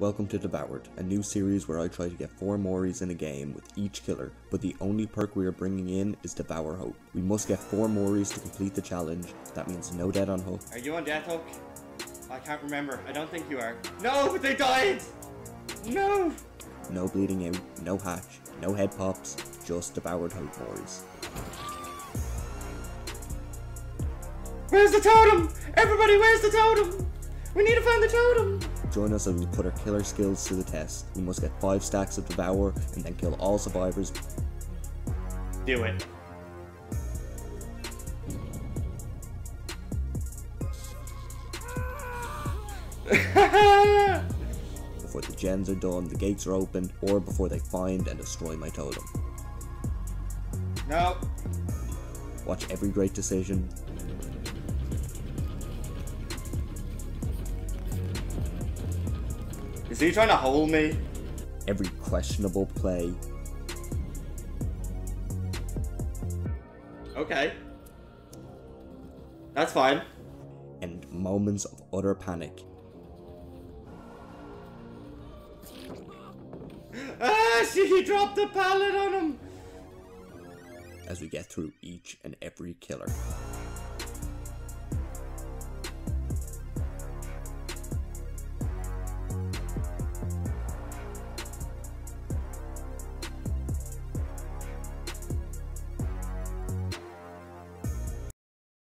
Welcome to Devoured, a new series where I try to get 4 Moris in a game with each killer, but the only perk we are bringing in is Devour Hope. We must get 4 Moris to complete the challenge, that means no dead on hook. Are you on Death Hook? I can't remember. I don't think you are. No, but they died! No! No bleeding out, no hatch, no head pops, just Devoured Hope Moris. Where's the totem? Everybody, where's the totem? We need to find the totem! Join us as we put our killer skills to the test. We must get 5 stacks of Devour and then kill all survivors. Do it. Before the gens are done, the gates are opened, or before they find and destroy my totem. no. Watch every great decision. Is he trying to hold me? Every questionable play. Okay. That's fine. and moments of utter panic. Ah, she dropped the pallet on him! as we get through each and every killer.